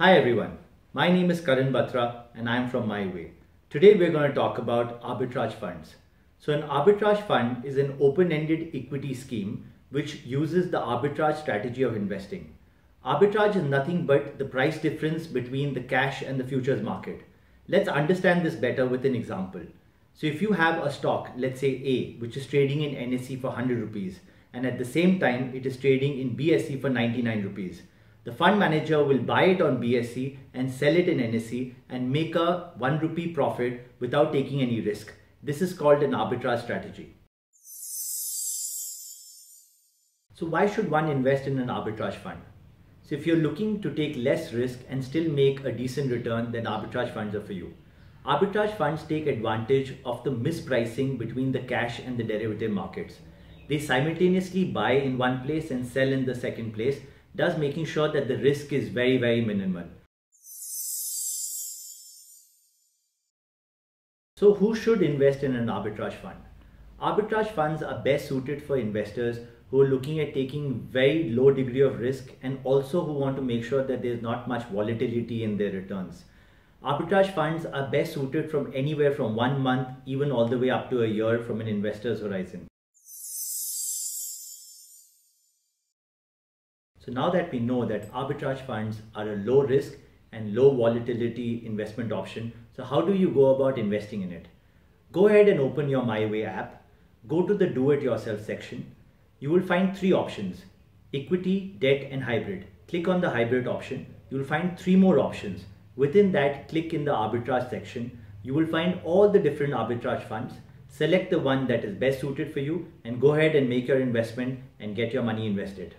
Hi everyone, my name is Karan Batra and I'm from MyWay. Today we're going to talk about arbitrage funds. So an arbitrage fund is an open-ended equity scheme which uses the arbitrage strategy of investing. Arbitrage is nothing but the price difference between the cash and the futures market. Let's understand this better with an example. So if you have a stock, let's say A, which is trading in NSE for 100 rupees, and at the same time it is trading in BSE for 99 rupees. The fund manager will buy it on BSE and sell it in NSE and make a 1 rupee profit without taking any risk. This is called an arbitrage strategy. So why should one invest in an arbitrage fund? So if you're looking to take less risk and still make a decent return, then arbitrage funds are for you. Arbitrage funds take advantage of the mispricing between the cash and the derivative markets. They simultaneously buy in one place and sell in the second place, thus making sure that the risk is very, very minimal. So who should invest in an arbitrage fund? Arbitrage funds are best suited for investors who are looking at taking very low degree of risk and also who want to make sure that there's not much volatility in their returns. Arbitrage funds are best suited from anywhere from one month even all the way up to a year from an investor's horizon. So now that we know that arbitrage funds are a low risk and low volatility investment option, so how do you go about investing in it? Go ahead and open your MyWay app, go to the do it yourself section. You will find three options, equity, debt and hybrid. Click on the hybrid option. You will find three more options. Within that, click in the arbitrage section. You will find all the different arbitrage funds. Select the one that is best suited for you and go ahead and make your investment and get your money invested.